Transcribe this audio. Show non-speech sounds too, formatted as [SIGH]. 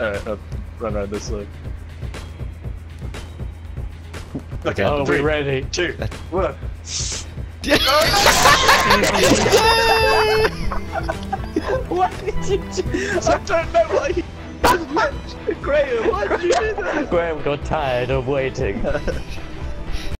Alright, uh, run around this way. Okay. Oh, we're ready. Two, one. [LAUGHS] What did you do? I don't know why you... Grayham, why did you do that? Grayham got tired of waiting. [LAUGHS]